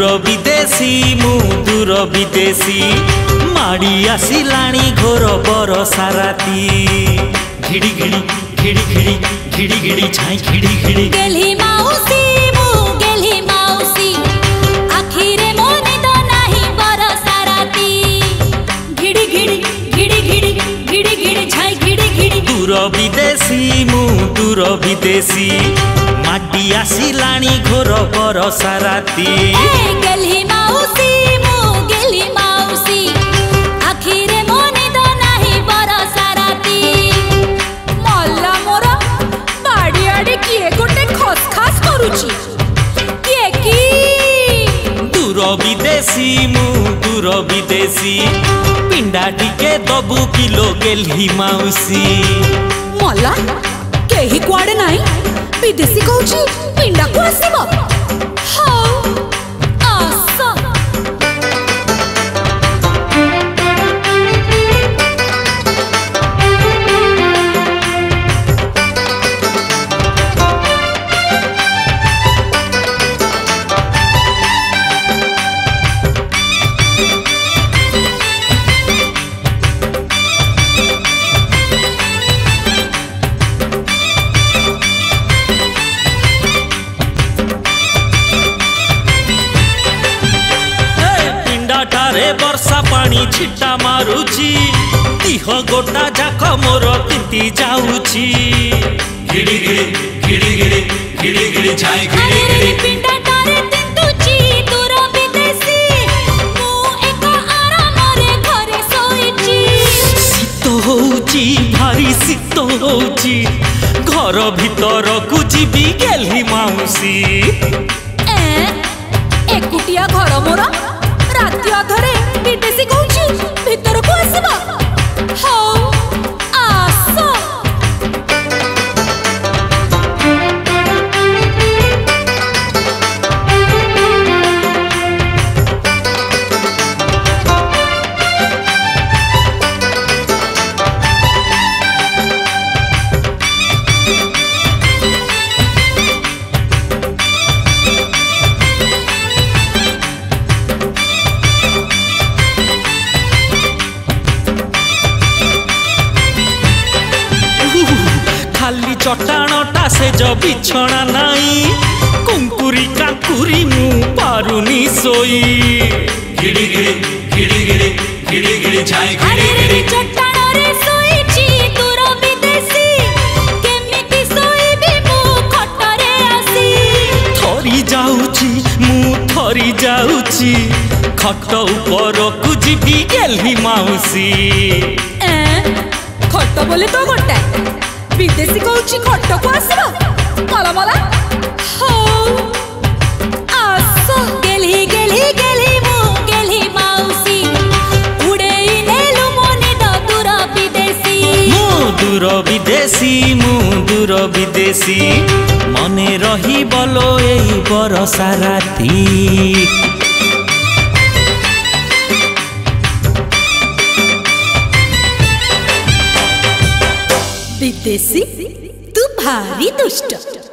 দূর বিদেশি মু দূর বিদেশি মাড়ি আসিলাণি ঘোর বর সারাতি ঘিড়ি ঘিড়ি ঘিড়ি ঘিড়ি ঘিড়ি ঘিড়ি ছাই ঘিড়ি ঘিড়ি গেলি মাউসি মু গেলি মাউসি আখিরে মনে তো নাহি বর সারাতি ঘিড়ি ঘিড়ি ঘিড়ি ঘিড়ি ঘিড়ি ঘিড়ি ছাই ঘিড়ি ঘিড়ি দূর বিদেশি মু দূর বিদেশি ମାଟି ଆସିଲାଣି ଘୋର ବରସା ରାତି ଗେଲି ମାଉସୀ ମୁଁ ମାଉସୀ ଆଖିରେ ମୋ ନିଦ ନାହିଁ ବରସା ରାତି ମଲା ମୋର ବାଡ଼ିଆଡ଼େ କିଏ ଗୋଟେ ଖସଖାସ କରୁଛି କିଏ କି ଦୂର ବିଦେଶୀ ମୁଁ ଦୂର ବିଦେଶୀ ପିଣ୍ଡା ଟିକେ ଦବୁ କିଲୋ ଗେଲି ମାଉସୀ ମଲା କେହି କୁଆଡ଼େ ନାହିଁ ಬಿಡಿಸಿ ಕೌಚಿ ಪಿಂಡ ಕೊಡಿಸಿವ ପିଣ୍ଡାଟାରେ ବର୍ଷା ପାଣି ଛିଟା ମାରୁଛି ଦିହ ଗୋଟା ଯାକ ମୋର ପିତି ଯାଉଛି ଶୀତ ଭାରି ଶୀତ ହଉଛି ଘର ଭିତରକୁ ଯିବି ଗେଲି ମାଉସୀ ଏକୁଟିଆ ଘର ମୋର राती अधरे बीटेसी को ଚଟାଣଟା ସେଜ ବିଛଣା ନାଇଁ କୁଙ୍କୁରି କାଙ୍କୁରି ମୁଁ ପାରୁନି ଶୋଇ ଗିଡ଼ି ଗିଡ଼ି ଗିଡ଼ି ଗିଡ଼ି ଗିଡ଼ି ଗିଡ଼ି ଛାଇ ଗିଡ଼ି ଗିଡ଼ି ଚଟାଣରେ ଶୋଇଛି ଦୂର ବିଦେଶୀ କେମିତି ଶୋଇବି ମୁଁ ଖଟରେ ଆସି ଥରି ଯାଉଛି ମୁଁ ଥରି ଯାଉଛି ଖଟ ଉପରକୁ ଯିବି ଗେଲ୍ହି ମାଉସୀ ଖଟ ବୋଲି ତ ଗୋଟେ ଦେଶୀ କହୁଛି କଟକ ଆସିବ ମଲା ମଲା ହଉ ଆସ ଗେଲି ଗେଲି ଗେଲି ମୁଁ ଗେଲି ମାଉସୀ ଉଡ଼େଇ ନେଲୁ ମନେ ତ ଦୂର ବିଦେଶୀ ମୁଁ ଦୂର ବିଦେଶୀ ମୁଁ ଦୂର ବିଦେଶୀ ମନେ ରହିବଲୋ ଏଇ ବରଷା ରାତି सी तू भारी दुष्ट